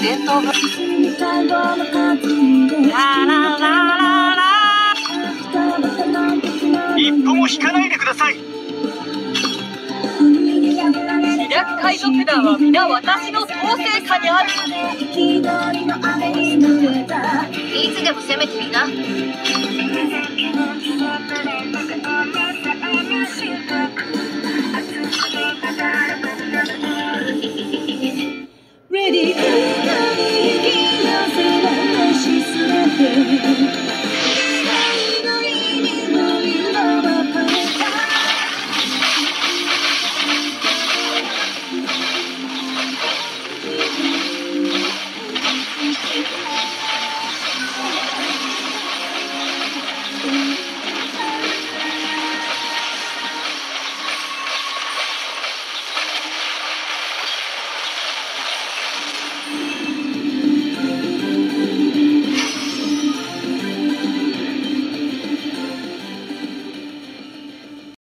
伝統。ラ。一歩も引かないでください知略海賊団は皆私の統制下にある。いつでも攻めてみな。